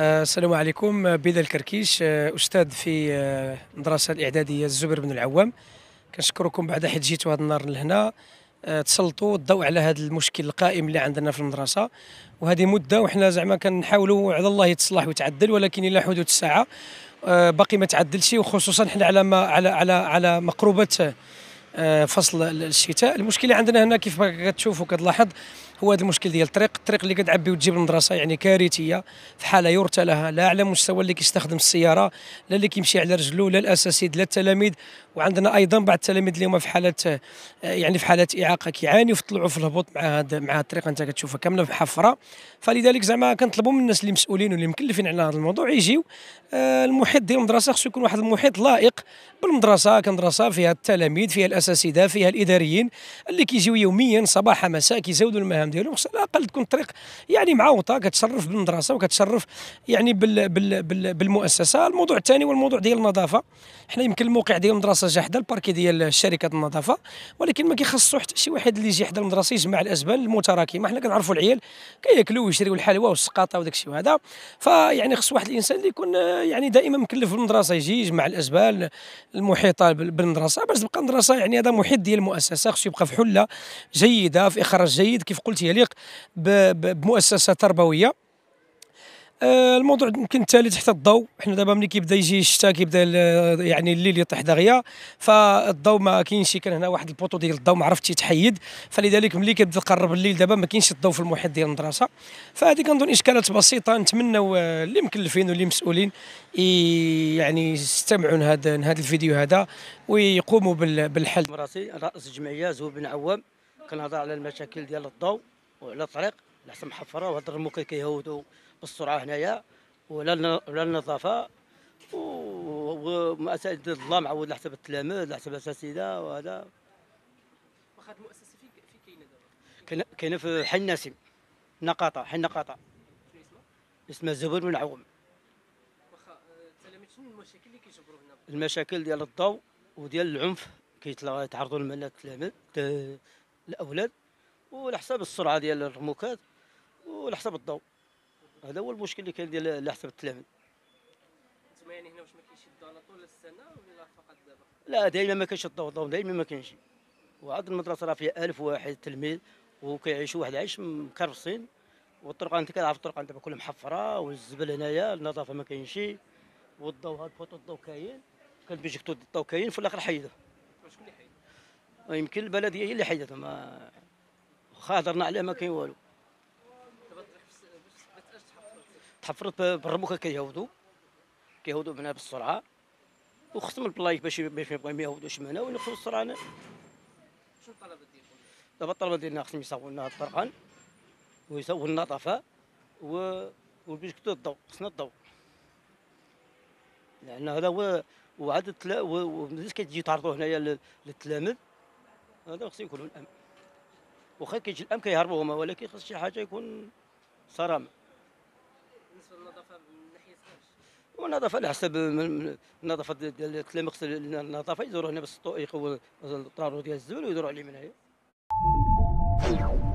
آه، السلام عليكم بلال كركيش آه، أستاذ في آه، المدرسة الإعدادية الزبير بن العوام. كنشكركم بعد حيت جيتوا هذا النهار لهنا. آه، تسلطوا الضوء على هذا المشكل القائم اللي عندنا في المدرسة. وهذه مدة وحنا زعما كنحاولوا على الله يتصلح ويتعدل ولكن إلى حدود الساعة آه، باقي ما تعدلش. وخصوصا حنا على ما على على على مقربة آه، فصل الشتاء. المشكلة عندنا هنا كيف ما كتشوف وكتلاحظ هو هذا المشكل ديال الطريق الطريق اللي كتعبي وتجيب المدرسة يعني كارثية في حالة يرثى لها لا على مستوى اللي كيستخدم السيارة لا اللي كيمشي على رجلو لا الأساسيد لا التلاميذ وعندنا أيضا بعض التلاميذ اللي هما في حالة يعني في حالة إعاقة كيعانيوا في الطلوع وفي الهبوط مع هذا مع الطريق أنت كتشوفها كاملة محفره فلذلك زعما كنطلبوا من الناس اللي مسؤولين واللي مكلفين على هذا الموضوع يجيو آه، المحيط ديال المدرسة خصو يكون واحد المحيط لائق بالمدرسة كمدرسه فيها التلاميذ فيها الاساتذه فيها الإداريين اللي كيجيو يوميا صباح مساء كيزاودوا المهام. ديالهم خص على الأقل تكون الطريق يعني معوطه كتشرف بالمدرسة وكتشرف يعني بال بال بال بالمؤسسة. الموضوع الثاني هو الموضوع ديال النظافة. حنا يمكن الموقع ديال المدرسة جا حدا الباركي ديال شركة النظافة ولكن ما كيخصو حتى شي واحد اللي يجي حدا المدرسة يجمع الازبال المتراكمة. حنا كنعرفوا العيال كياكلوا ويشريوا الحلوى والسقاطة وداك الشيء وهذا. فيعني خص واحد الإنسان اللي يكون يعني دائما مكلف بالمدرسة يجي يجمع الازبال المحيطة بال- بالمدرسة. باش تبقى المدرسة يعني هذا محيط ديال المؤسسة خصو يبقى في حلة جيدة في إخراج جيد. كيف قلت يليق ب- ب- بمؤسسة تربوية. آه، الموضوع يمكن التالي تحت الضوء. حنا دابا ملي كيبدا يجي الشتاء كيبدا يعني الليل يطيح دغيا فالضوء ما كاينش كان هنا واحد البوطو ديال الضوء ما عرفتش يتحيد. فلذلك ملي كيبدا تقرب الليل دابا ما كاينش الضوء في المحيط ديال المدرسة. فهذه كنظن إشكالات بسيطة. نتمنوا آه، اللي مكلفين واللي مسؤولين يعني يستمعوا لهذا لهذا الفيديو هذا ويقوموا بال- بالحل. راسي رئيس الجمعيه زهور بن عوام. كنهضر على المشاكل ديال الضوء وعلى الطريق الاحسن محفره وهاد الرموكات كيهودوا بالسرعة هنايا ولا ولا النظافه و- ومسائل الله معود على حسب التلاميذ على حسب الأساتذة وهذا. واخا المؤسسة فين فين كاينة دابا؟ كاين- كاينة في حي الناسم نقاطة حي نقاطة. اسمها زهور بن عوام واخا التلاميذ شنو المشاكل اللي كيجبروا هنا؟ المشاكل ديال الضوء وديال العنف كيتعرضوا لهم التلاميذ الأولاد وعلى حساب السرعة ديال الرموكات وعلى حساب الضوء. هذا هو المشكل اللي كاين ديال على حساب التلاميذ. أنتم يعني هنا واش ما كاينش الضوء على طول السنة ولا فقط دابا؟ لا دائما ما كاينش الضوء الضوء دائما ما كاينش. وعاد المدرسة راه فيها ألف واحد تلميذ وكيعيشوا واحد العيش مكرفصين والطرق أنت كتعرف الطرق دابا كلها محفره والزبل هنايا النظافة ما كاينش. والضوء هاد الضوء كاين. كان projecteur الضوء كاين في الآخر حيدوه شكون اللي حيد؟ يمكن البلديه هي اللي حيدتها ما واخا هضرنا عليها ما كاين والو. تحفرت ب- بالرموكه كيهودوا كيهودوا بنا بالسرعه وخصهم البلايك باش باش ما يبغيو ما يهودوش معنا ونقصوا السرعه شنو الطلبات ديالكم؟ دابا الطلبة ديالنا خصهم يصاوبوا لنا الطرقان ويسووا النظافه و وبيسكتوا الضوء خصنا الضوء لأن هذا هو وعاد التلا و- والناس كتجي تعرضوا هنايا لل- للتلاميذ هذا خصو يكونوا الامن واخا كيجي الامن كيهربوا هما ولكن خص شي حاجة يكون صرامه بالنسبة للنظافة من ناحية والنظافة على حسب النظافة ديال التلاميذ النظافة يدوروا هنا بس يقوا الطرارو ديال الزبل ويدوروا عليه من هنا